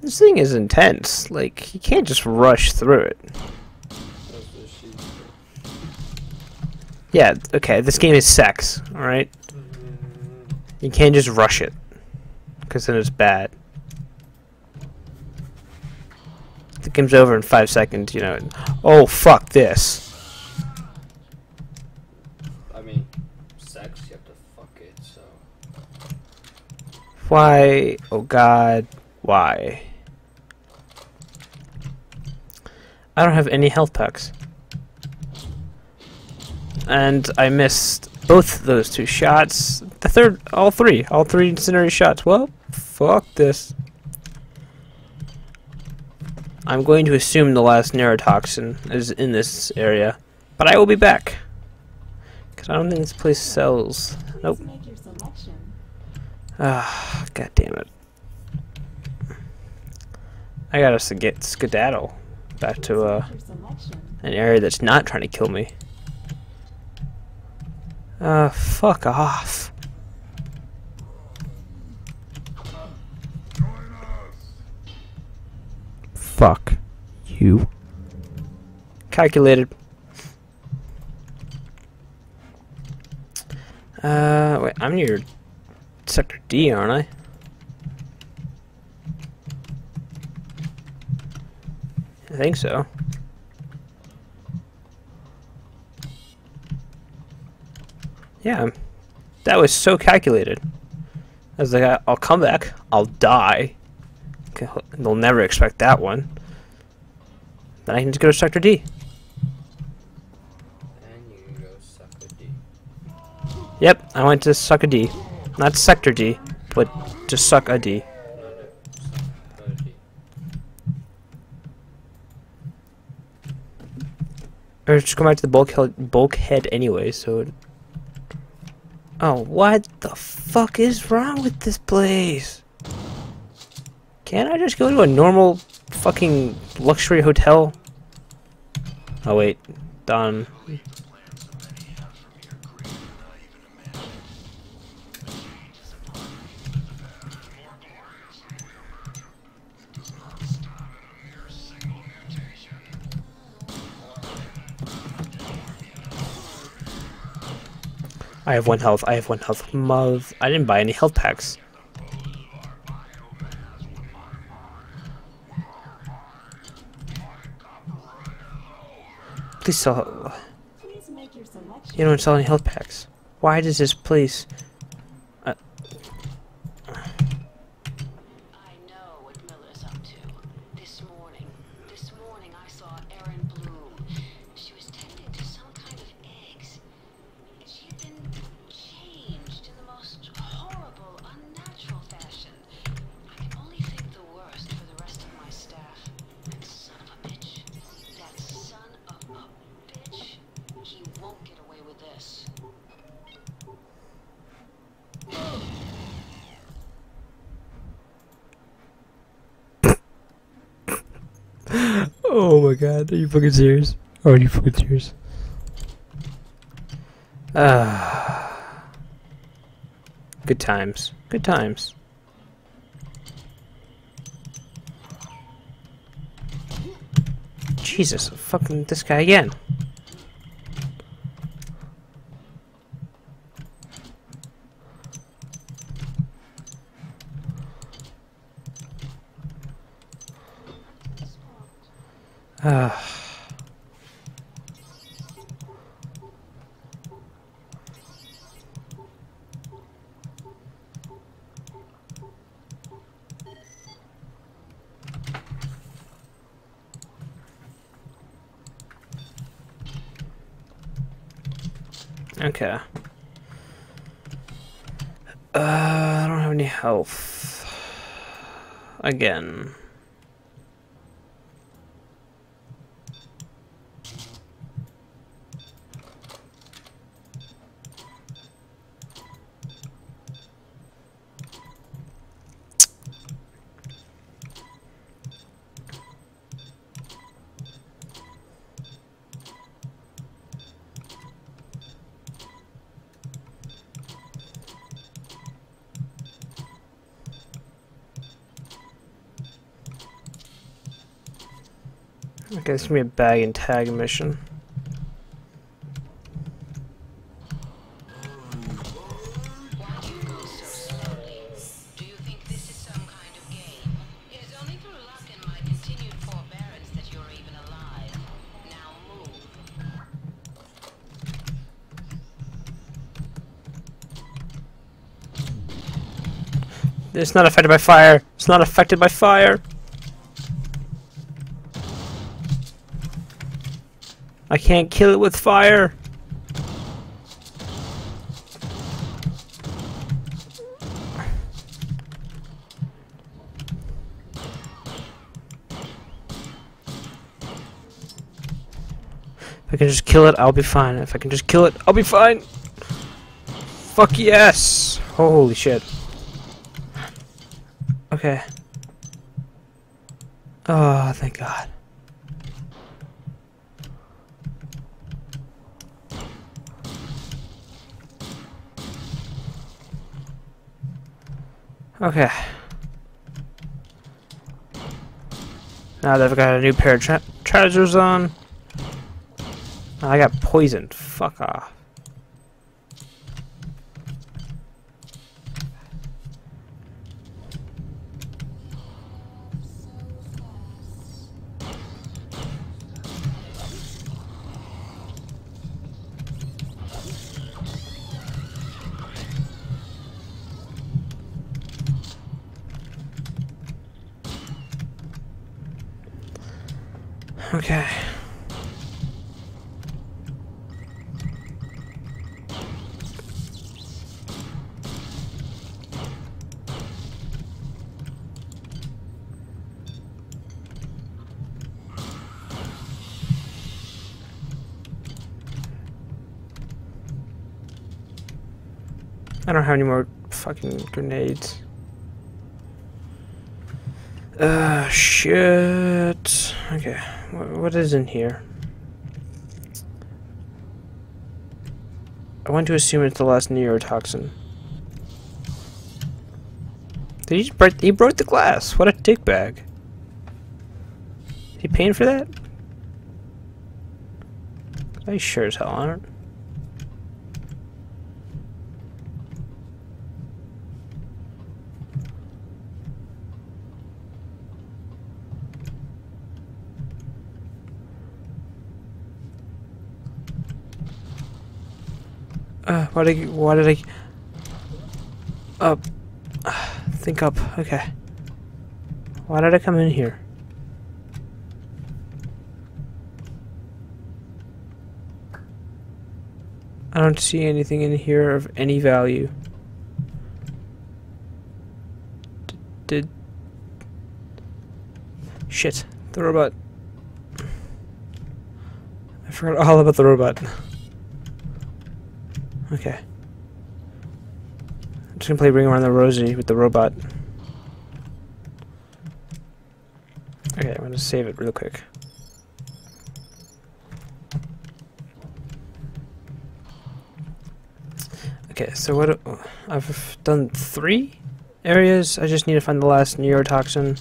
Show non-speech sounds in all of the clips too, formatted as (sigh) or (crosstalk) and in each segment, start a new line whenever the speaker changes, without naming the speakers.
This thing is intense. Like, you can't just rush through it.
That's what she said.
Yeah, okay, this game is sex, alright? You can't just rush it. Because then it's bad. The game's over in five seconds, you know. Oh, fuck this.
I mean, sex, you have to fuck it, so.
Why? Oh god. Why? I don't have any health packs. And I missed both those two shots. The third, all three, all three incendiary shots. Well, fuck this. I'm going to assume the last neurotoxin is in this area, but I will be back. Because I don't think this place sells. Nope. Ah, god damn it. I gotta get skedaddle back to uh,
Make your selection.
an area that's not trying to kill me. Uh, fuck off. Fuck you. Calculated. Uh, wait, I'm near Sector D, aren't I? Think so. Yeah, that was so calculated. I was like, I'll come back, I'll die. They'll never expect that one. Then I can just go to Sector D.
And you go suck a D.
Yep, I went to suck a D. Not Sector D, but to suck a D.
No, no. Suck a D.
Or just come back to the bulkhead, bulkhead anyway, so... Oh, what the fuck is wrong with this place? Can't I just go to a normal fucking luxury hotel? Oh wait, done. I have one health. I have one health. Mother, I didn't buy any health packs. Please sell.
Please make your selection.
You don't sell any health packs. Why does this place? God, are you fucking serious? Are you fucking serious? Ah. Good times. Good times. Jesus, fucking this guy again. Ah. (sighs) Okay. Uh, I don't have any health. Again.
My continued forbearance that you're even alive. Now move.
It's not affected by fire. It's not affected by fire. I can't kill it with fire. If I can just kill it, I'll be fine. If I can just kill it, I'll be fine. Fuck yes! Holy shit. Okay. Oh, thank God. Okay. Now that I've got a new pair of trousers on. I got poisoned. Fuck off. Okay. I don't have any more fucking grenades. Uh, shit. Okay, what, is in here? I want to assume it's the last neurotoxin. Did he break? He broke the glass. What a dickbag. Is he paying for that? I sure as hell aren't. Uh, why did I, why did I, up, (sighs) think up, okay. Why did I come in here? I don't see anything in here of any value. D- did, shit, the robot. I forgot all about the robot. Okay. I'm just gonna play Ring Around the Rosie with the robot. Okay, I'm gonna save it real quick. Okay, so what? I've done three areas. I just need to find the last neurotoxin.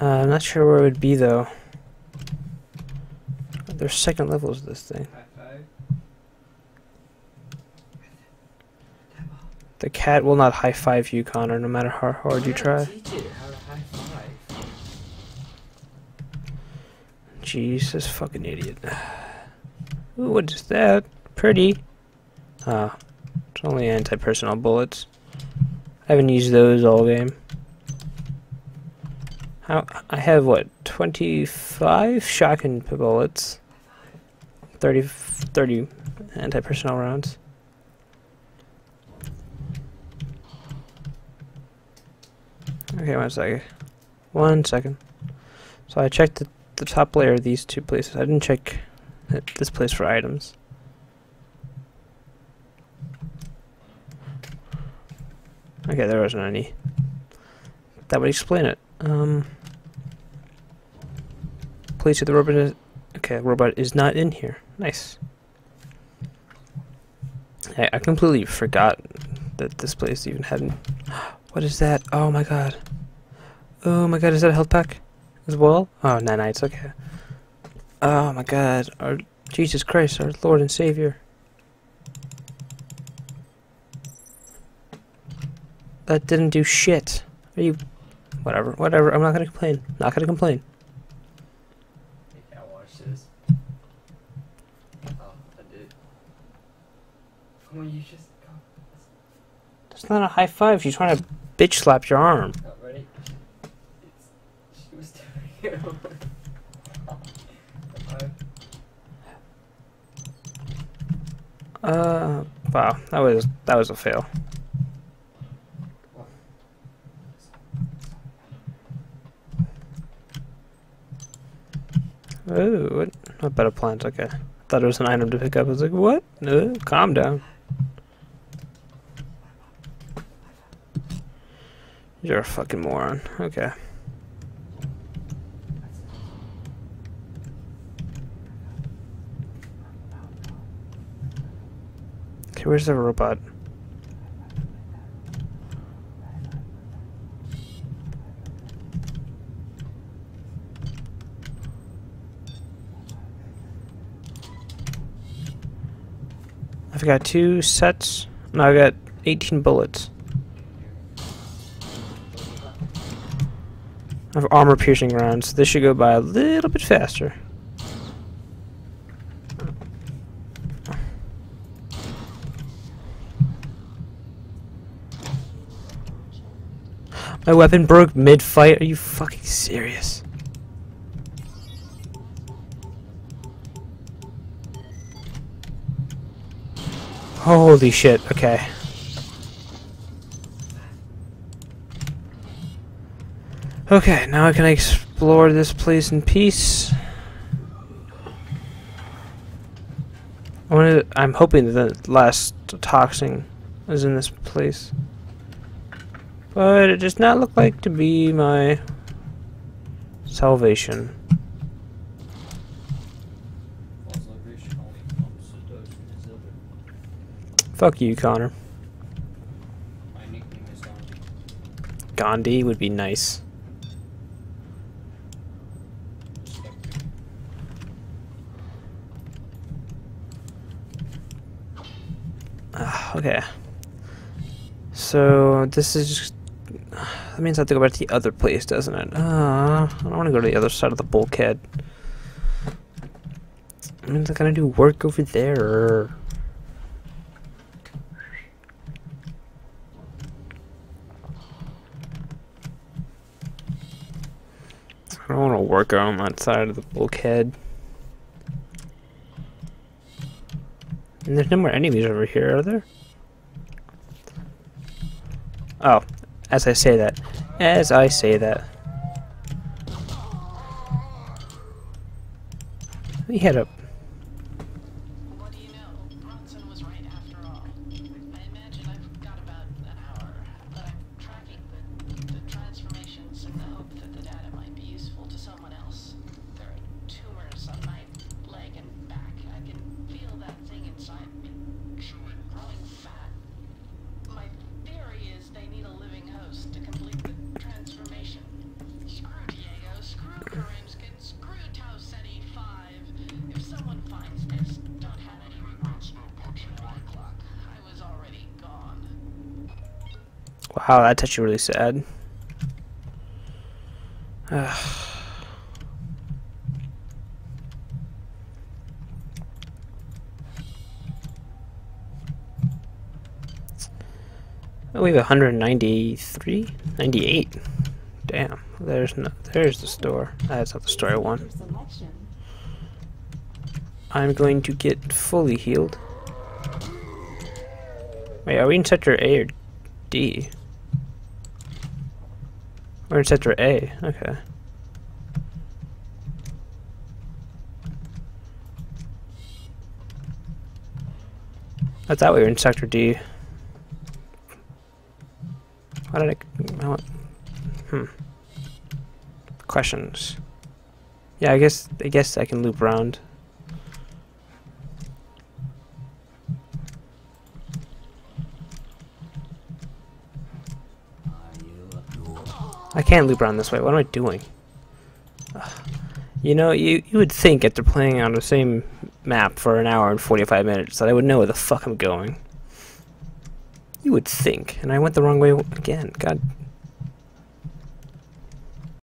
Uh, I'm not sure where it would be though. There's second levels of this thing. The cat will not high five you, Connor, no matter how hard you try. Jesus fucking idiot. Ooh, what is that? Pretty. Ah, it's only anti-personnel bullets. I haven't used those all game. How I have what 25 shotgun bullets, 30 30 anti-personnel rounds. Okay, one second. One second. So I checked the, the top layer of these two places. I didn't check this place for items. Okay, there wasn't any. That would explain it. Um, place of the robot is okay. Robot is not in here. Nice. I, I completely forgot that this place even had. (gasps) What is that? Oh my god. Oh my god, is that a health pack as well? Oh, nanites, okay. Oh my god, our Jesus Christ, our Lord and Savior. That didn't do shit. Are you... Whatever, whatever, I'm not gonna complain. Not gonna complain.
You can't watch this. Oh, I did. You just.
That's not a high five, she's trying to bitch slap your arm.
Not ready. It's, she was doing it. (laughs)
Uh, wow, that was, that was a fail. Oh, what? A better plant, okay. Thought it was an item to pick up. I was like, what? No, calm down. You're a fucking moron. Okay. Okay, where's the robot? I've got two sets. No, I've got 18 bullets. Have armor piercing rounds. This should go by a little bit faster. My weapon broke mid-fight. Are you fucking serious? Holy shit, okay. Okay, now I can explore this place in peace. I I'm hoping that the last toxin is in this place. But it does not look like to be my salvation.
Salvation only comes to those who deserve it.
Fuck you, Connor.
My nickname is Gandhi.
Gandhi would be nice.
Respect me.
Ah, okay. So this is just, that means I have to go back to the other place, doesn't it? Uh, I don't want to go to the other side of the bulkhead. It means I gotta do work over there. I don't want to work on that side of the bulkhead. And there's no more enemies over here, are there? Oh, as I say that. As I say that. He had a.
Oh,
wow, that's actually really sad. Ugh. Oh, we have 193? 98. Damn. There's no, there's the store. That's not the store I want. I'm going to get fully healed. Wait, are we in sector A or D? We're in sector A. Okay. I thought we were in sector D. Why did I? I want, hmm. Questions. Yeah, I guess I guess I can loop around. Can't loop around this way. What am I doing? Ugh. You know, you, you would think after playing on the same map for an hour and 45 minutes that I would know where the fuck I'm going. You would think, and I went the wrong way again. God